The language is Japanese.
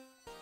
え?